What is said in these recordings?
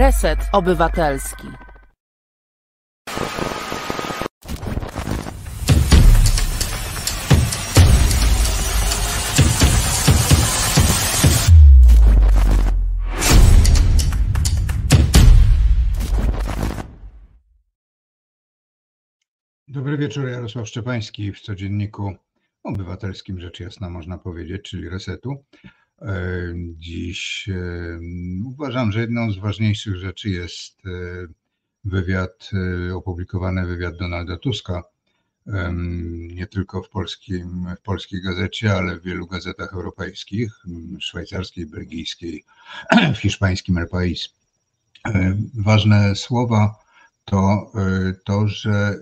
Reset Obywatelski. Dobry wieczór, Jarosław Szczepański w codzienniku obywatelskim, rzecz jasna można powiedzieć, czyli Resetu. E, dziś e, uważam, że jedną z ważniejszych rzeczy jest e, wywiad, opublikowany wywiad Donalda Tuska, nie tylko w, polskim, w polskiej gazecie, ale w wielu gazetach europejskich, szwajcarskiej, belgijskiej, w hiszpańskim El País. Ważne słowa to to, że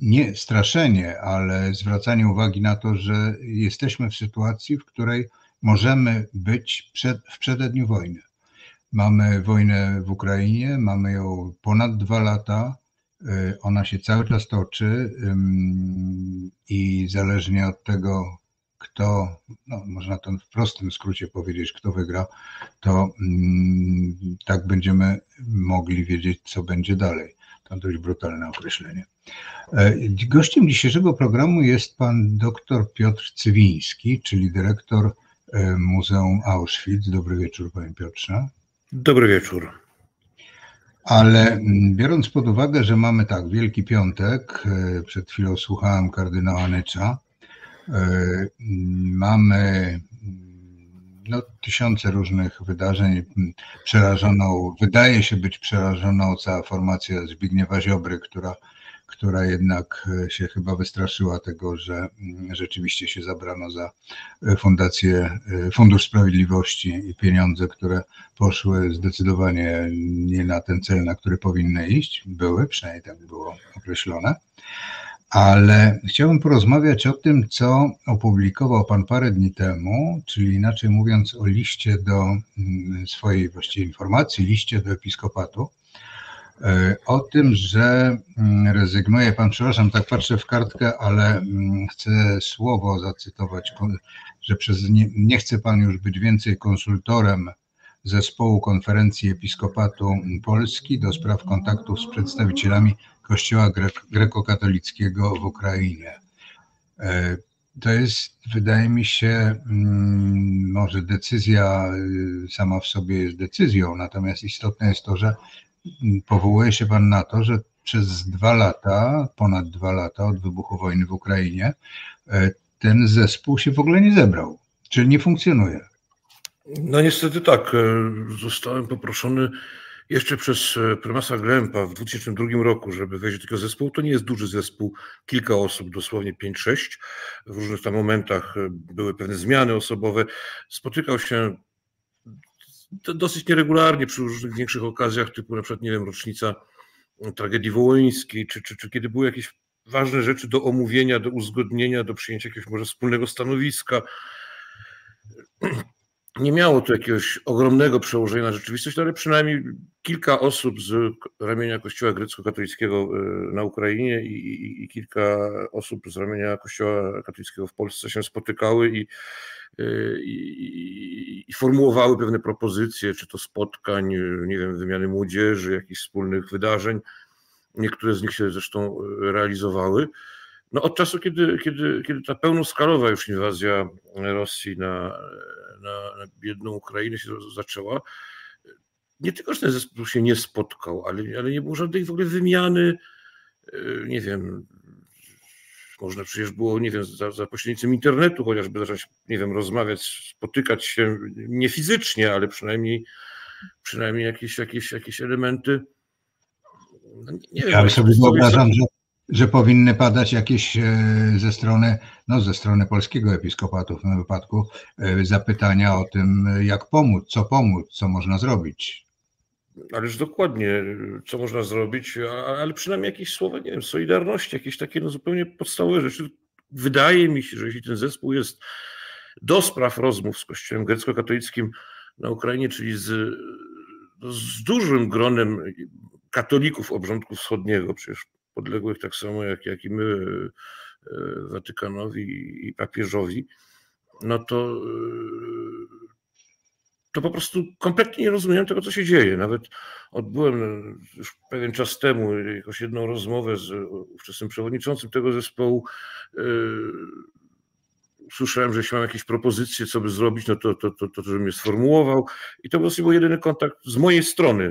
nie straszenie, ale zwracanie uwagi na to, że jesteśmy w sytuacji, w której możemy być przed, w przededniu wojny. Mamy wojnę w Ukrainie, mamy ją ponad dwa lata, y, ona się cały czas toczy i zależnie od tego, kto, no, można to w prostym skrócie powiedzieć, kto wygra, to tak będziemy mogli wiedzieć, co będzie dalej. To dość brutalne określenie. E, gościem dzisiejszego programu jest pan dr Piotr Cywiński, czyli dyrektor e, Muzeum Auschwitz. Dobry wieczór, panie Piotrze. Dobry wieczór. Ale biorąc pod uwagę, że mamy tak, Wielki Piątek, e, przed chwilą słuchałem kardynała Nycza, mamy no, tysiące różnych wydarzeń. Przerażoną, wydaje się być przerażoną cała formacja Zbigniewa Ziobry, która która jednak e, się chyba wystraszyła tego, że mm, rzeczywiście się zabrano za e, fundację, e, Fundusz Sprawiedliwości i pieniądze, które poszły zdecydowanie nie na ten cel, na który powinny iść, były, przynajmniej tak było określone. Ale chciałbym porozmawiać o tym, co opublikował Pan parę dni temu, czyli inaczej mówiąc o liście do mm, swojej właściwie informacji, liście do episkopatu, o tym, że mm, rezygnuje pan, przepraszam, tak patrzę w kartkę, ale mm, chcę słowo zacytować, że przez nie, nie chce pan już być więcej konsultorem zespołu konferencji Episkopatu Polski do spraw kontaktów z przedstawicielami Kościoła grekokatolickiego w Ukrainie. E, to jest, wydaje mi się, mm, może decyzja y, sama w sobie jest decyzją, natomiast istotne jest to, że powołuje się Pan na to, że przez dwa lata, ponad dwa lata od wybuchu wojny w Ukrainie, e, ten zespół się w ogóle nie zebrał, czyli nie funkcjonuje. No niestety tak. E, zostałem poproszony jeszcze przez e, prymasa Grępa w 2002 roku, żeby wejść do tego zespołu. To nie jest duży zespół, kilka osób, dosłownie 5-6. W różnych tam momentach były pewne zmiany osobowe. Spotykał się dosyć nieregularnie przy różnych większych okazjach, typu na przykład, nie wiem, rocznica tragedii wołyńskiej, czy, czy, czy kiedy były jakieś ważne rzeczy do omówienia, do uzgodnienia, do przyjęcia jakiegoś może wspólnego stanowiska. Nie miało to jakiegoś ogromnego przełożenia na rzeczywistość, ale przynajmniej kilka osób z ramienia Kościoła grecko-katolickiego y, na Ukrainie i, i, i kilka osób z ramienia Kościoła katolickiego w Polsce się spotykały i Y, i, formułowały pewne propozycje, czy to spotkań, y, nie wiem, wymiany młodzieży, jakichś wspólnych wydarzeń. Niektóre z nich się zresztą realizowały. No od czasu, kiedy, kiedy, kiedy ta pełnoskalowa już inwazja Rosji na, na, na biedną Ukrainę się zaczęła, nie tylko, że ten zespół się nie spotkał, ale, ale nie było żadnej w ogóle wymiany, nie wiem, można przecież było, nie wiem, za, za pośrednictwem internetu chociażby zacząć, nie wiem, rozmawiać, spotykać się nie fizycznie, ale przynajmniej, przynajmniej jakieś, jakieś, jakieś elementy. No, nie ja wiem, sobie wyobrażam, że, że powinny padać jakieś e, ze strony, no ze strony polskiego episkopatu w tym wypadku, e, zapytania o tym, jak pomóc, co pomóc, co można zrobić. Ależ dokładnie, co można zrobić, ale przynajmniej jakieś słowa, nie wiem, solidarności, jakieś takie no zupełnie podstawowe rzeczy. Wydaje mi się, że jeśli ten zespół jest do spraw rozmów z Kościołem grecko-katolickim na Ukrainie, czyli z, no, z dużym gronem katolików obrządku wschodniego, przecież podległych tak samo jak, jak i my e, Watykanowi i papieżowi, no to, to po prostu kompletnie nie rozumiem tego, co się dzieje. Nawet odbyłem już pewien czas temu jakoś jedną rozmowę z ówczesnym przewodniczącym tego zespołu słyszałem, że jeśli mam jakieś propozycje, co by zrobić, no to, to, to, to żebym je sformułował. I to był jedyny kontakt z mojej strony,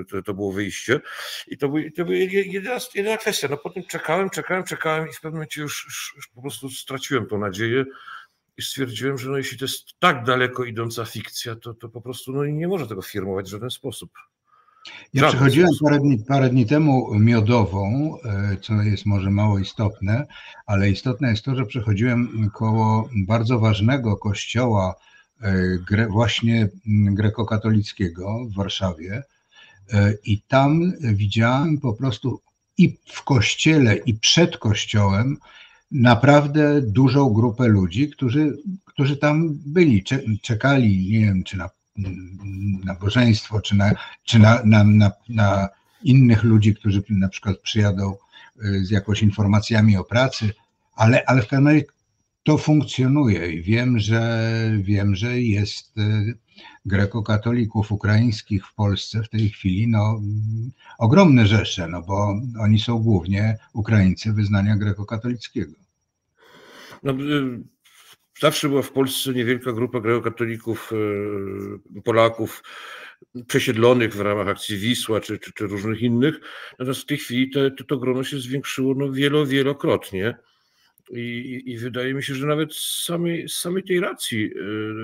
y, to, to było wyjście. I to, był, to była jedyna, jedyna kwestia. No potem czekałem, czekałem, czekałem i w pewnym momencie już, już, już po prostu straciłem tą nadzieję i stwierdziłem, że no jeśli to jest tak daleko idąca fikcja, to, to po prostu no nie może tego firmować w żaden sposób. Ja przechodziłem parę dni, parę dni temu miodową, e, co jest może mało istotne, ale istotne jest to, że przechodziłem koło bardzo ważnego kościoła e, właśnie grekokatolickiego w Warszawie e, i tam widziałem po prostu i w kościele, i przed kościołem naprawdę dużą grupę ludzi, którzy, którzy tam byli, czekali, nie wiem, czy na nabożeństwo, czy na, czy na, na, na, na innych ludzi, którzy na przykład przyjadą y, z jakąś informacjami o pracy, ale, ale w każdym razie to funkcjonuje i wiem, że wiem, że jest y, grekokatolików ukraińskich w Polsce w tej chwili no, ogromne rzesze, no bo oni są głównie Ukraińcy wyznania grekokatolickiego. No, y, Zawsze była w Polsce niewielka grupa grekokatolików, e, Polaków przesiedlonych w ramach akcji Wisła czy, czy, czy różnych innych. Natomiast w tej chwili to, to, to grono się zwiększyło no wielo, wielokrotnie. I, I, wydaje mi się, że nawet z samej, z samej tej racji, e,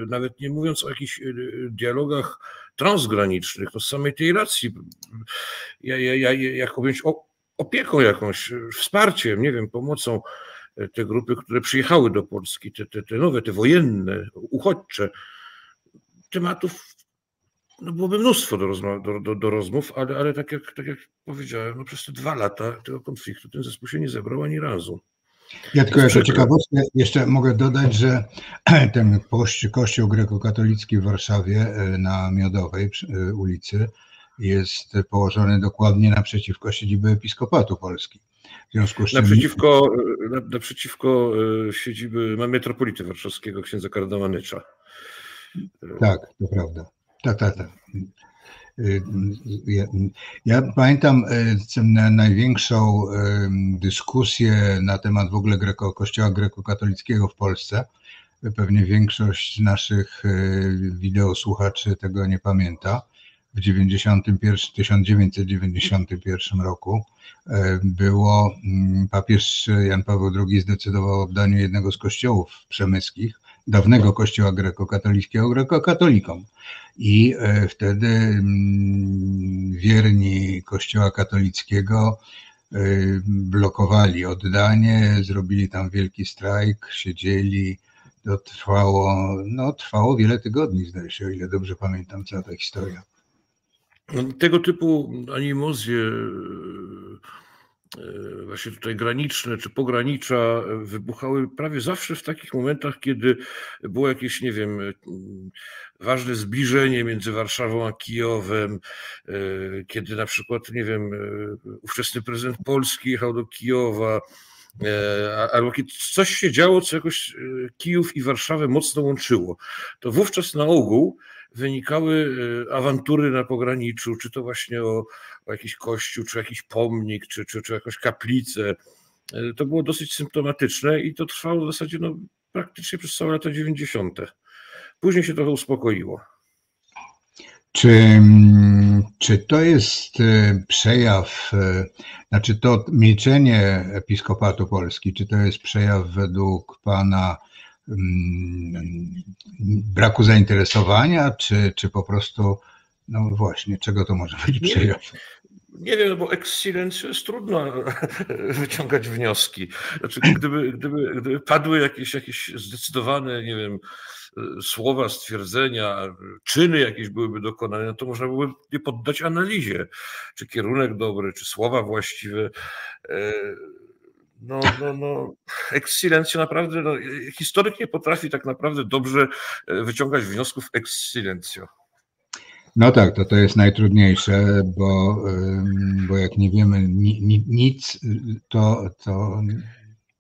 nawet nie mówiąc o jakichś e, dialogach transgranicznych, no z samej tej racji, ja, ja, ja, jak objąć opieką jakąś, wsparciem, nie wiem, pomocą, te grupy, które przyjechały do Polski, te, te, te nowe, te wojenne, uchodźcze, tematów no byłoby mnóstwo do, rozmów, do, do, do rozmów ale, ale tak, jak, tak jak powiedziałem, no przez te dwa lata tego konfliktu ten zespół się nie zebrał ani razu. Ja tylko jako ciekawostkę jeszcze mogę dodać, że ten kościół grekokatolicki w Warszawie e, na Miodowej e, ulicy jest położony dokładnie naprzeciwko siedziby Episkopatu Polski. W związku z czym... Naprzeciwko, naprzeciwko e, siedziby metropolity warszawskiego księdza kardynała Nycza. Tak, to prawda. Tak, tak, tak. Ja, ja, pamiętam e, największą dyskusję na temat w ogóle greko, kościoła grekokatolickiego w Polsce. Pewnie większość naszych e, wideosłuchaczy tego nie pamięta w 91, 1991 roku e, było, mm, papież Jan Paweł II zdecydował o oddaniu jednego z kościołów przemyskich, dawnego kościoła grekokatolickiego, grekokatolikom. I e, wtedy mm, wierni kościoła katolickiego e, blokowali oddanie, zrobili tam wielki strajk, siedzieli, to trwało, no, trwało wiele tygodni, zdaje się, o ile dobrze pamiętam cała ta historia. No, tego typu animozje e, e, właśnie tutaj graniczne czy pogranicza wybuchały prawie zawsze w takich momentach, kiedy było jakieś, nie wiem, ważne zbliżenie między Warszawą a Kijowem, e, kiedy na przykład, nie wiem, ówczesny prezydent Polski jechał do Kijowa, albo kiedy coś się działo, co jakoś Kijów i Warszawę mocno łączyło, to wówczas na ogół wynikały e, awantury na pograniczu, czy to właśnie o, o jakiś kościół, czy jakiś pomnik, czy, czy, czy jakąś kaplicę. E, to było dosyć symptomatyczne i to trwało w zasadzie no, praktycznie przez całe lata 90. Później się trochę uspokoiło. Czy, czy to jest e, przejaw, znaczy to milczenie Episkopatu Polski, czy to jest przejaw według Pana Mm, braku zainteresowania, czy, czy po prostu, no właśnie, czego to może być przejaw? Nie wiem, no bo ex jest trudno wyciągać wnioski. Znaczy, gdyby, gdyby, gdyby padły jakieś, jakieś zdecydowane, nie wiem, słowa, stwierdzenia, czyny jakieś byłyby dokonane, no to można byłoby je poddać analizie. Czy kierunek dobry, czy słowa właściwe. E, no, no, no, ex silencio naprawdę, no, historyk nie potrafi tak naprawdę dobrze e, wyciągać wniosków ex silencio. No tak, to to jest najtrudniejsze, bo, bo jak nie wiemy nic, to, to,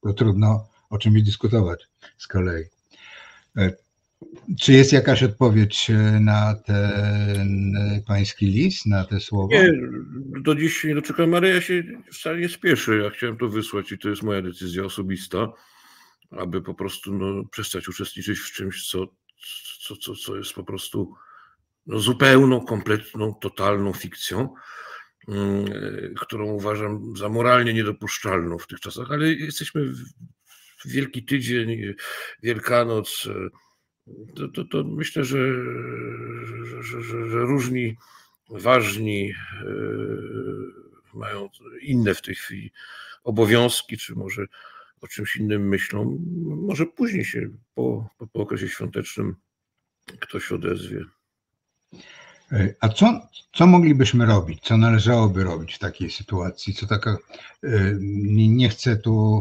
to trudno o czymś dyskutować z kolei. Czy jest jakaś odpowiedź na ten pański list, na te słowa? Nie, do dziś nie doczekam, ale ja się wcale nie spieszę. Ja chciałem to wysłać i to jest moja decyzja osobista, aby po prostu no, przestać uczestniczyć w czymś, co, co, co, co jest po prostu no, zupełną, kompletną, totalną fikcją, mm, którą uważam za moralnie niedopuszczalną w tych czasach, ale jesteśmy w Wielki Tydzień, Wielkanoc. To, to, to myślę, że, że, że, że różni ważni e, mają inne w tej chwili obowiązki, czy może o czymś innym myślą. Może później się po, po okresie świątecznym ktoś odezwie. E, a co, co moglibyśmy robić? Co należałoby robić w takiej sytuacji? Co taka, e, nie chcę tu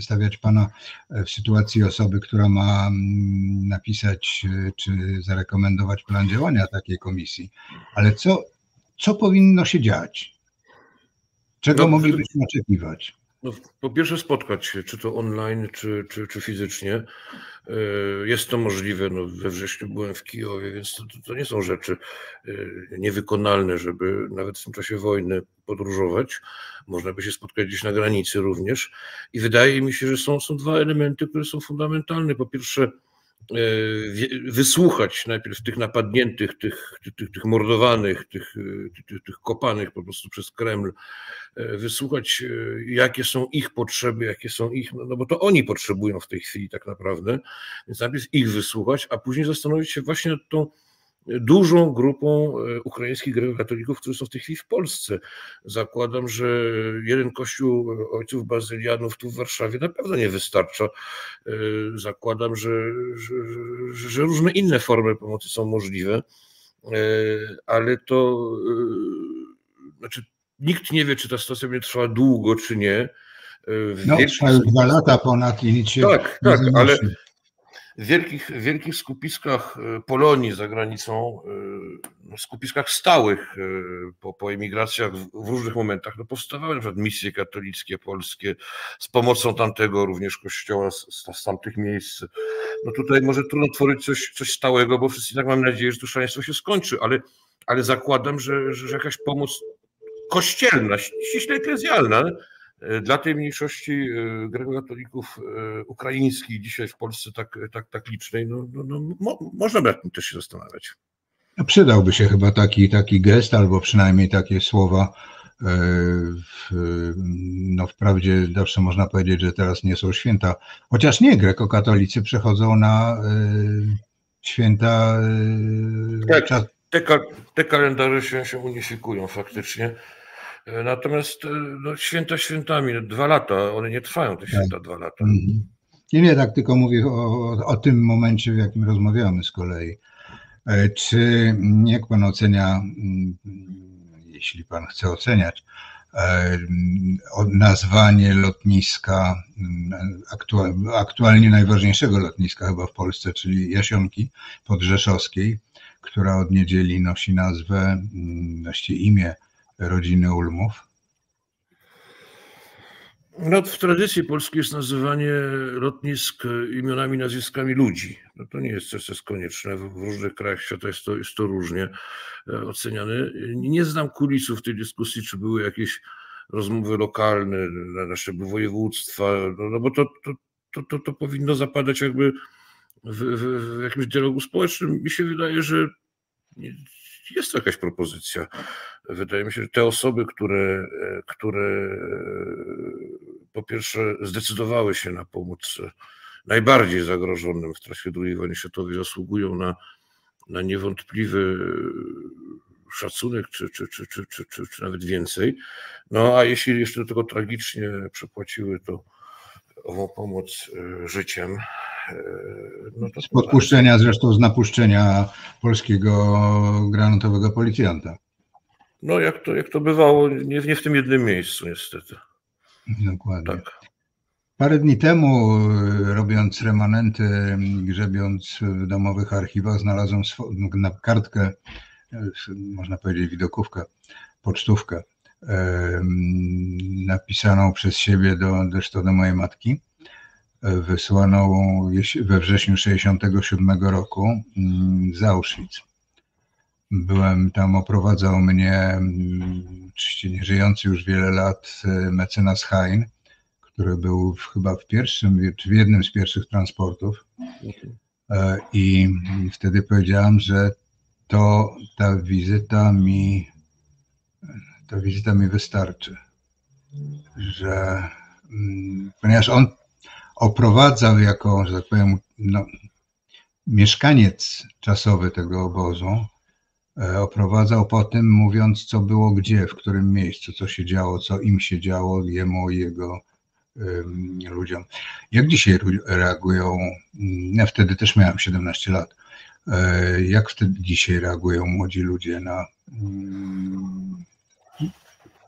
stawiać Pana w sytuacji osoby, która ma mm, napisać e, czy zarekomendować plan działania takiej komisji, ale co, co powinno się dziać? Czego no, moglibyśmy oczekiwać? No, po pierwsze spotkać się, czy to online, czy, czy, czy fizycznie. E, jest to możliwe. No, we wrześniu byłem w Kijowie, więc to, to nie są rzeczy e, niewykonalne, żeby nawet w tym czasie wojny podróżować. Można by się spotkać gdzieś na granicy również. I wydaje mi się, że są, są dwa elementy, które są fundamentalne. Po pierwsze, wysłuchać najpierw tych napadniętych, tych, tych, tych mordowanych, tych, tych, tych kopanych po prostu przez Kreml, e, wysłuchać, e, jakie są ich potrzeby, jakie są ich, no, no bo to oni potrzebują w tej chwili tak naprawdę, więc najpierw ich wysłuchać, a później zastanowić się właśnie nad tą dużą grupą e, ukraińskich grekokatolików, którzy są w tej chwili w Polsce. Zakładam, że jeden kościół ojców bazylianów tu w Warszawie na pewno nie wystarcza. E, zakładam, że, że, że różne inne formy pomocy są możliwe, e, ale to znaczy nikt nie wie, czy ta sytuacja będzie trwała długo, czy nie. No, już dwa lata ponad i nic się Tak, tak, ale, w wielkich, wielkich skupiskach e, Polonii za granicą, e, skupiskach stałych e, po, po emigracjach w różnych momentach, no powstawały przykład misje katolickie polskie z pomocą tamtego również kościoła z, z tamtych miejsc. No tutaj może trudno tworzyć coś, coś stałego, bo wszyscy tak mamy nadzieję, że to szaleństwo się skończy, ale, ale zakładam, że, że jakaś pomoc kościelna, ściśle eklezjalna, dla tej mniejszości e, grekokatolików e, ukraińskich dzisiaj w Polsce tak, tak, tak licznej, no, no, no mo, można by nad tym też się zastanawiać. Przydałby się chyba taki, taki gest, albo przynajmniej takie słowa. No wprawdzie zawsze można powiedzieć, że teraz nie są święta, chociaż nie, grekokatolicy przechodzą na święta. Tak, te, te kalendarze się, się unifikują faktycznie. E, natomiast e, no, święta świętami, no, dwa lata, one nie trwają te święta tak. dwa lata. Mhm. Nie, nie, tak tylko mówię o, o tym momencie, w jakim rozmawiamy z kolei. E, czy jak pan ocenia, mm, jeśli pan chce oceniać, nazwanie lotniska, mm, aktualnie najważniejszego lotniska chyba w Polsce, czyli Jasionki Podrzeszowskiej, która od niedzieli nosi nazwę, mm, właściwie imię rodziny Ulmów? No, w tradycji polskiej jest nazywanie lotnisk imionami, nazwiskami ludzi. No, to nie jest coś, co jest konieczne. W różnych krajach świata jest to, jest to różnie e, oceniane. Nie znam kulisów tej dyskusji, czy były jakieś rozmowy lokalne na nasze województwa, no, no bo to, to, to, to, to powinno zapadać jakby w, w, w jakimś dialogu społecznym. Mi się wydaje, że jest to jakaś propozycja. Wydaje mi się, że te osoby, które, które po pierwsze zdecydowały się na pomoc najbardziej zagrożonym w trakcie II wojny światowej, zasługują na, na niewątpliwy szacunek, czy, czy, czy, czy, czy, czy, czy nawet więcej. No a jeśli jeszcze do tego tragicznie przepłaciły to ową pomoc e, życiem, no to z podpuszczenia zresztą z napuszczenia polskiego granatowego policjanta. No jak to, jak to bywało, nie, nie w tym jednym miejscu niestety. Dokładnie. Tak. Parę dni temu, robiąc remanenty, grzebiąc w domowych archiwach, znalazłem na kartkę, można powiedzieć widokówkę, pocztówkę, napisaną przez siebie do, zresztą do mojej matki wysłaną we wrześniu 1967 roku mm, z Auschwitz. Byłem tam, oprowadzał mnie mm, oczywiście nieżyjący już wiele lat mecenas Hein, który był chyba w pierwszym, czy w jednym z pierwszych transportów. E, I wtedy powiedziałam, że to ta wizyta mi, ta wizyta mi wystarczy. Że mm, ponieważ on oprowadzał jako, że tak powiem, no, mieszkaniec czasowy tego obozu, e, oprowadzał po tym, mówiąc, co było gdzie, w którym miejscu, co się działo, co im się działo, jemu i jego ludziom. Jak dzisiaj reagują, mm, ja wtedy też miałem 17 lat, e, jak wtedy dzisiaj reagują młodzi ludzie na mm,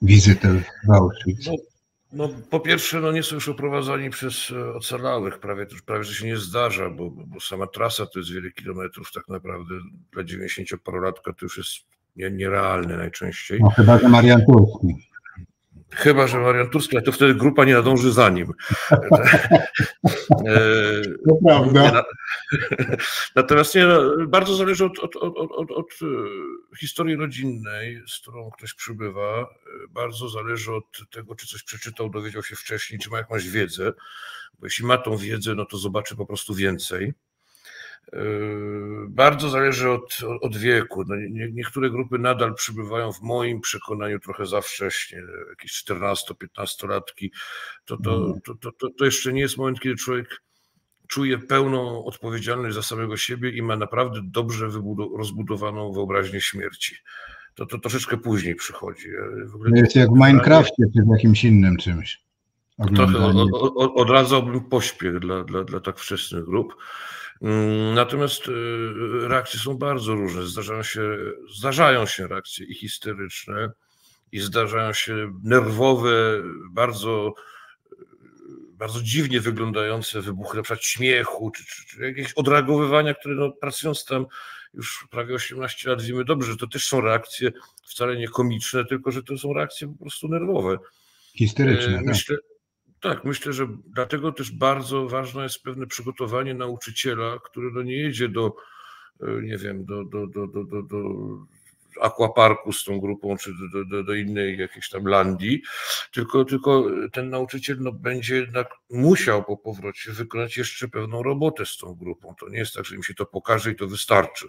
wizytę w Auschwitz? No, po pierwsze, no nie są już oprowadzani przez e, ocalałych, prawie, prawie że się nie zdarza, bo, bo sama trasa to jest wiele kilometrów tak naprawdę, dla 90-parolatka to już jest nierealne najczęściej. No chyba, że Marian Turski. Chyba, że Marian Turski, ale to wtedy grupa nie nadąży za nim. To prawda. Natomiast nie, no, bardzo zależy od, od, od, od, od e, historii rodzinnej, z którą ktoś przybywa. E, bardzo zależy od tego, czy coś przeczytał, dowiedział się wcześniej, czy ma jakąś wiedzę. Bo jeśli ma tą wiedzę, no to zobaczy po prostu więcej. Yy, bardzo zależy od, od wieku. No nie, niektóre grupy nadal przybywają w moim przekonaniu trochę za wcześnie, jakieś 14-15-latki. To, to, to, to, to jeszcze nie jest moment, kiedy człowiek czuje pełną odpowiedzialność za samego siebie i ma naprawdę dobrze rozbudowaną wyobraźnię śmierci. To, to troszeczkę później przychodzi. To jest jak w Minecrafcie czy w jakimś innym czymś. Trochę odradzałbym pośpiech dla, dla, dla tak wczesnych grup. Mm, natomiast y, reakcje są bardzo różne. Zdarzają się, zdarzają się reakcje i histeryczne, i zdarzają się nerwowe, bardzo, bardzo dziwnie wyglądające wybuchy, na przykład śmiechu, czy, czy, czy jakieś odreagowywania, które no, pracując tam już prawie 18 lat wiemy dobrze, że to też są reakcje wcale nie komiczne, tylko że to są reakcje po prostu nerwowe. Historyczne. Myślę, tak. Tak, myślę, że dlatego też bardzo ważne jest pewne przygotowanie nauczyciela, który no nie jedzie do, e, nie wiem, do, do, do, do, do, do aquaparku z tą grupą, czy do, do, do innej jakiejś tam landii, tylko, tylko ten nauczyciel no, będzie jednak musiał po powrocie wykonać jeszcze pewną robotę z tą grupą. To nie jest tak, że im się to pokaże i to wystarczy.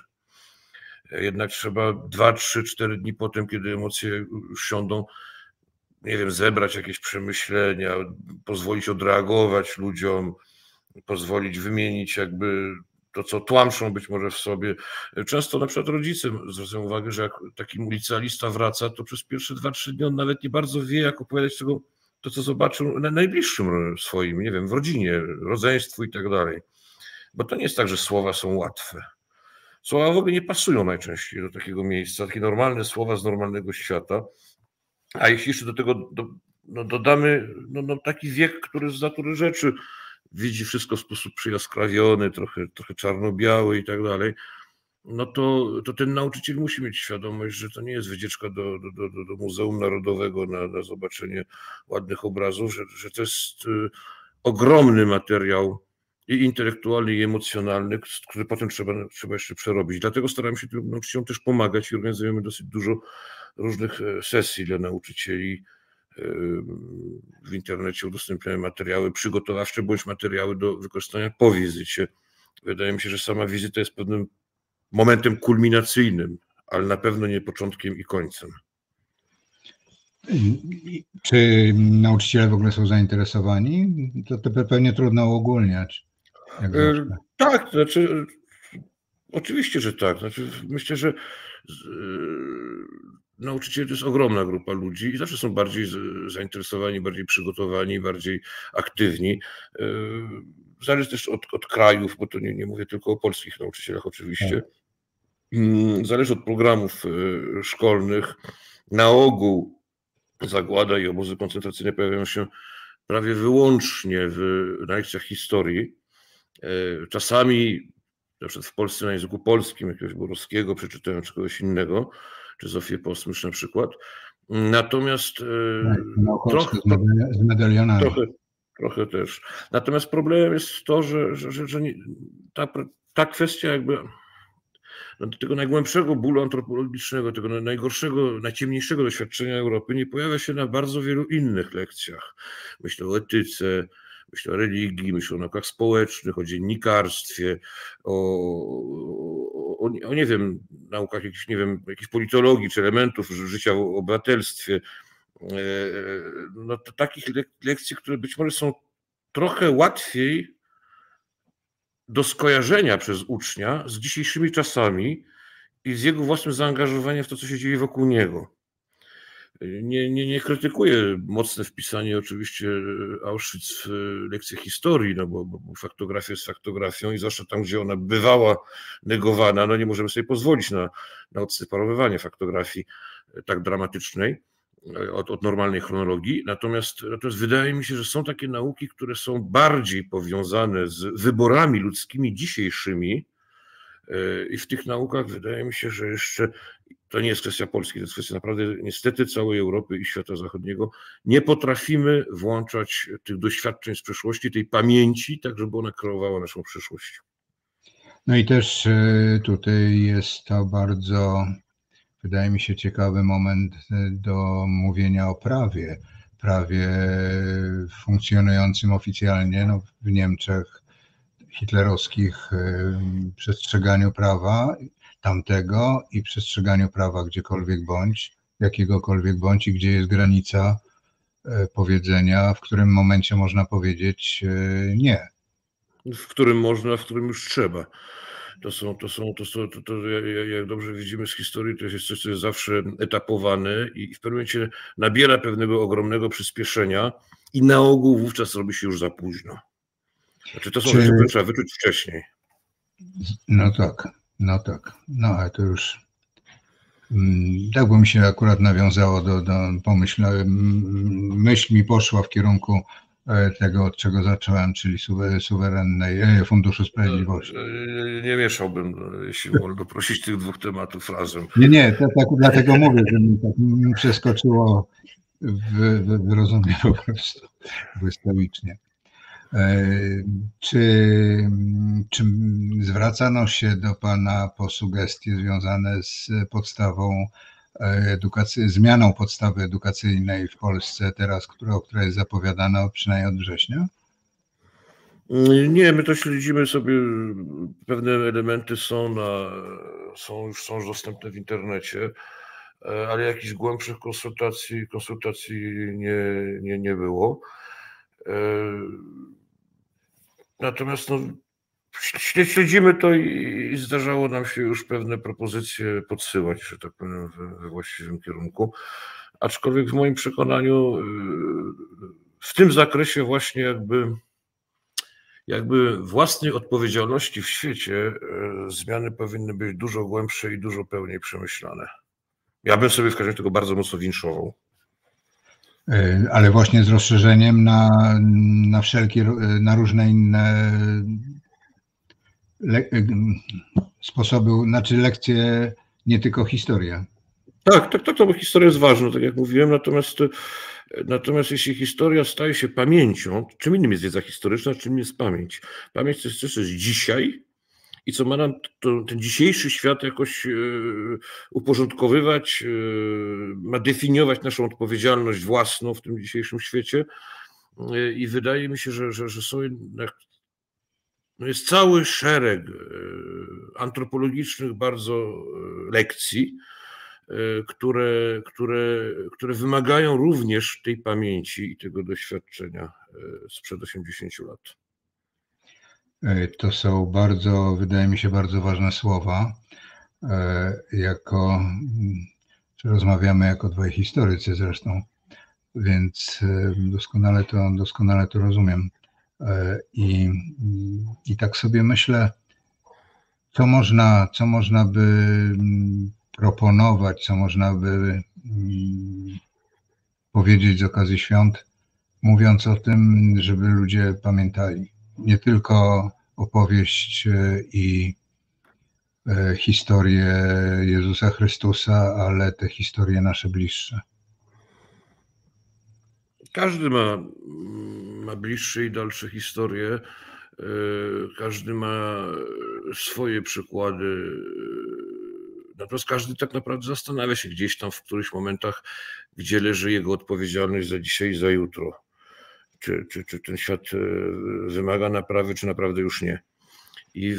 Jednak trzeba dwa, trzy, cztery dni potem, kiedy emocje siądą, nie wiem, zebrać jakieś przemyślenia, pozwolić odreagować ludziom, pozwolić wymienić jakby to, co tłamszą być może w sobie. Często na przykład rodzice zwracają uwagę, że jak taki licealista wraca, to przez pierwsze dwa, trzy dni on nawet nie bardzo wie, jak opowiadać tego, to, co zobaczył na najbliższym swoim, nie wiem, w rodzinie, rodzeństwu i tak dalej. Bo to nie jest tak, że słowa są łatwe. Słowa w ogóle nie pasują najczęściej do takiego miejsca, takie normalne słowa z normalnego świata. A jeśli jeszcze do tego do, no dodamy no, no taki wiek, który z natury rzeczy widzi wszystko w sposób przyjaskrawiony, trochę, trochę czarno-biały i tak dalej, no to, to ten nauczyciel musi mieć świadomość, że to nie jest wycieczka do, do, do, do Muzeum Narodowego na, na zobaczenie ładnych obrazów, że, że to jest y, ogromny materiał i intelektualny, i emocjonalny, który potem trzeba, trzeba jeszcze przerobić. Dlatego staramy się tym nauczycielom też pomagać i organizujemy dosyć dużo różnych e, sesji dla nauczycieli. E, w internecie udostępniamy materiały przygotowawcze bądź materiały do wykorzystania po wizycie. Wydaje mi się, że sama wizyta jest pewnym momentem kulminacyjnym, ale na pewno nie początkiem i końcem. Czy nauczyciele w ogóle są zainteresowani? To, to pewnie trudno uogólniać. E, tak, znaczy, oczywiście, że tak. Znaczy, myślę, że nauczycieli to jest ogromna grupa ludzi i zawsze są bardziej zainteresowani, bardziej przygotowani, bardziej aktywni. E, zależy też od, od krajów, bo to nie, nie mówię tylko o polskich nauczycielach oczywiście. Tak. Mm, zależy od programów e, szkolnych. Na ogół zagłada i obozy koncentracyjne pojawiają się prawie wyłącznie w lekcjach historii. E, czasami, na przykład w Polsce na języku polskim, jakiegoś Borowskiego przeczytają czy kogoś innego, czy Zofię Posmysz na przykład. Natomiast e, tak, trochę, z medalionami. Trochę, Trochę też. Natomiast problemem jest to, że, że, że, nie, ta, ta kwestia jakby no, tego najgłębszego bólu antropologicznego, tego najgorszego, najciemniejszego doświadczenia Europy nie pojawia się na bardzo wielu innych lekcjach. Myślę o etyce, myślę o religii, myślę o naukach społecznych, o dziennikarstwie, o, o, o, nie wiem, naukach jakichś, nie wiem, jakiejś politologii czy elementów życia w obywatelstwie. E, no to takich lekcji, które być może są trochę łatwiej do skojarzenia przez ucznia z dzisiejszymi czasami i z jego własnym zaangażowaniem w to, co się dzieje wokół niego. Nie, nie, nie krytykuję mocne wpisanie oczywiście Auschwitz w lekcję historii, no bo, bo faktografia jest faktografią i zwłaszcza tam, gdzie ona bywała negowana, no nie możemy sobie pozwolić na, na odseparowywanie faktografii tak dramatycznej od, od normalnej chronologii. Natomiast, natomiast wydaje mi się, że są takie nauki, które są bardziej powiązane z wyborami ludzkimi dzisiejszymi. E, I w tych naukach wydaje mi się, że jeszcze to nie jest kwestia Polski, to jest kwestia naprawdę niestety całej Europy i świata zachodniego. Nie potrafimy włączać tych doświadczeń z przeszłości, tej pamięci, tak żeby ona kreowała naszą przyszłość. No i też e, tutaj jest to bardzo wydaje mi się ciekawy moment e, do mówienia o prawie. Prawie funkcjonującym oficjalnie no, w Niemczech hitlerowskich, e, przestrzeganiu prawa tamtego i przestrzeganiu prawa gdziekolwiek bądź, jakiegokolwiek bądź i gdzie jest granica e, powiedzenia, w którym momencie można powiedzieć nie. W którym można, w którym już trzeba to są, to są, to są, to, to, jak dobrze widzimy z historii, to jest coś, co jest zawsze etapowane i w pewnym momencie nabiera pewnego ogromnego przyspieszenia i na ogół wówczas robi się już za późno. Znaczy to są Czy... rzeczy, które trzeba wyczuć wcześniej. No tak, no tak. No ale to już mm, tak by mi się akurat nawiązało do, do pomyśl, myśl mi poszła w kierunku E, tego, od czego zacząłem, czyli suwerennej e, Funduszu Sprawiedliwości. Nie, nie mieszałbym, jeśli mogę prosić tych dwóch tematów razem. Nie, nie, to, tak, dlatego mówię, że mi tak przeskoczyło w, w, w rozumie po prostu błyskawicznie. E, czy, czy zwracano się do Pana po sugestie związane z podstawą edukacji, zmianą podstawy edukacyjnej w Polsce teraz, która, która jest zapowiadana przynajmniej od września? Nie, my to śledzimy sobie, pewne elementy są, na, są, już, są dostępne w internecie, ale jakichś głębszych konsultacji, konsultacji nie, nie, nie było. Natomiast no, Śledzimy to i zdarzało nam się już pewne propozycje podsyłać, że tak powiem, we właściwym kierunku. Aczkolwiek w moim przekonaniu y, w tym zakresie właśnie jakby, jakby własnej odpowiedzialności w świecie y, zmiany powinny być dużo głębsze i dużo pełniej przemyślane. Ja bym sobie w każdym razie tego bardzo mocno winszował. Y, ale właśnie z rozszerzeniem na, na wszelkie, na różne inne le, y, sposoby, znaczy lekcje, nie tylko historia. Tak, tak, tak, to bo historia jest ważna, tak jak mówiłem, natomiast, natomiast jeśli historia staje się pamięcią, czym innym jest wiedza historyczna, czym jest pamięć? Pamięć to jest coś, co jest dzisiaj i co ma nam to, ten dzisiejszy świat jakoś yy, uporządkowywać, yy, ma definiować naszą odpowiedzialność własną w tym dzisiejszym świecie. Yy, I wydaje mi się, że, że, że są jednak no jest cały szereg e, antropologicznych bardzo e, lekcji, e, które, które, które wymagają również tej pamięci i tego doświadczenia sprzed 80 lat. To są bardzo, wydaje mi się, bardzo ważne słowa. Jako, czy rozmawiamy jako dwaj historycy zresztą, więc doskonale to, doskonale to rozumiem. E, I, I tak sobie myślę, co można, co można by mm, proponować, co można by mm, powiedzieć z okazji świąt, mówiąc o tym, żeby ludzie pamiętali nie tylko opowieść e, i e, historię Jezusa Chrystusa, ale te historie nasze bliższe. Każdy ma ma bliższe i dalsze historie. E, każdy ma swoje przykłady. Natomiast każdy tak naprawdę zastanawia się gdzieś tam w których momentach, gdzie leży jego odpowiedzialność za dzisiaj i za jutro. Czy, czy, czy ten świat wymaga naprawy, czy naprawdę już nie. I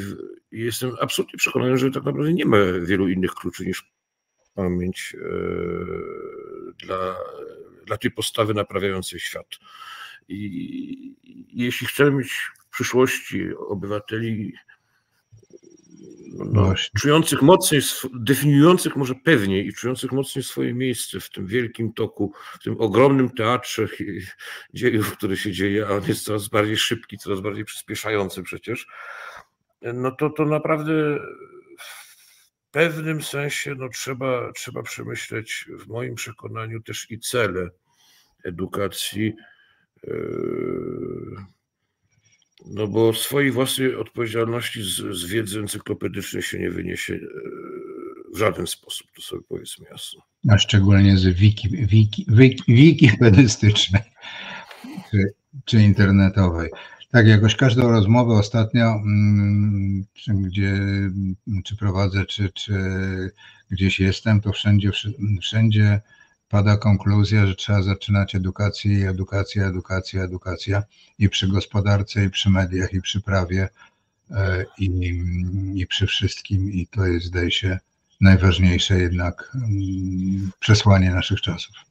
jestem absolutnie przekonany, że tak naprawdę nie ma wielu innych kluczy niż pamięć dla, dla tej postawy naprawiającej świat. I, jeśli chcemy mieć w przyszłości obywateli no, czujących mocniej, definiujących może pewniej i czujących mocniej swoje miejsce w tym wielkim toku, w tym ogromnym teatrze dziejów, który się dzieje, a on jest coraz bardziej szybki, coraz bardziej przyspieszający przecież, no to, to naprawdę w pewnym sensie no trzeba, trzeba przemyśleć w moim przekonaniu też i cele edukacji. Yy, no bo swojej własnej odpowiedzialności z, z wiedzy encyklopedycznej się nie wyniesie yy, w żaden sposób, to sobie powiedzmy jasno. A szczególnie z wiki, wiki, wiki, wikipedystycznej czy, czy internetowej. Tak, jakoś każdą rozmowę ostatnio, mm, czy, gdzie czy prowadzę, czy, czy gdzieś jestem, to wszędzie, wszędzie pada konkluzja, że trzeba zaczynać edukację i edukacja, edukacja, edukacja i przy gospodarce, i przy mediach, i przy prawie, e, i, i przy wszystkim. I to jest, zdaje się, najważniejsze jednak mm, przesłanie naszych czasów.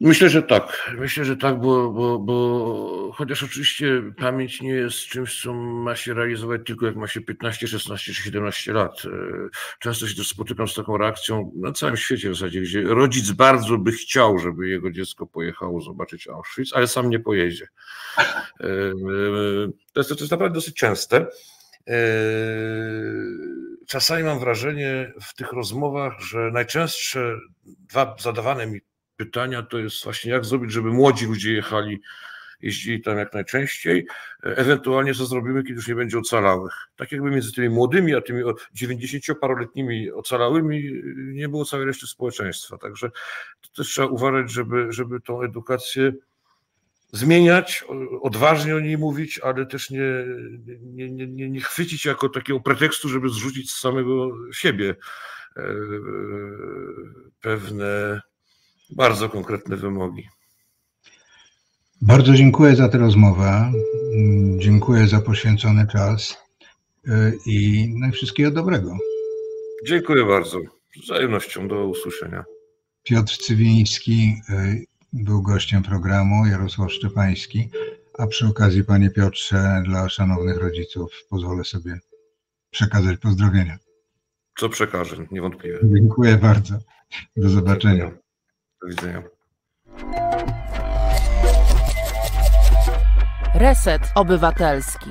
Myślę, że tak. Myślę, że tak, bo, bo, bo chociaż oczywiście pamięć nie jest czymś, co ma się realizować tylko jak ma się 15, 16 czy 17 lat. E, często się też spotykam z taką reakcją na całym świecie w zasadzie, gdzie rodzic bardzo by chciał, żeby jego dziecko pojechało zobaczyć Auschwitz, ale sam nie pojedzie. E, e, to jest, to jest naprawdę dosyć częste. Czasami mam wrażenie w tych rozmowach, że najczęstsze dwa zadawane mi pytania to jest właśnie jak zrobić, żeby młodzi ludzie jechali, jeździli tam jak najczęściej, ewentualnie co zrobimy, kiedy już nie będzie ocalałych. Tak jakby między tymi młodymi, a tymi 90-paroletnimi ocalałymi nie było całej reszty społeczeństwa. Także to też trzeba uważać, żeby, żeby tą edukację zmieniać, odważnie o niej mówić, ale też nie, nie, nie, nie chwycić jako takiego pretekstu, żeby zrzucić z samego siebie e, e, pewne bardzo konkretne wymogi. Bardzo dziękuję za tę rozmowę. Dziękuję za poświęcony czas i no wszystkiego dobrego. Dziękuję bardzo. Z wzajemnością do usłyszenia. Piotr Cywiński y, był gościem programu, Jarosław Szczepański, a przy okazji, panie Piotrze, dla szanownych rodziców pozwolę sobie przekazać pozdrowienia. Co przekażę, niewątpliwie. Dziękuję bardzo. Do zobaczenia. Dziękuję. Do widzenia. Reset Obywatelski.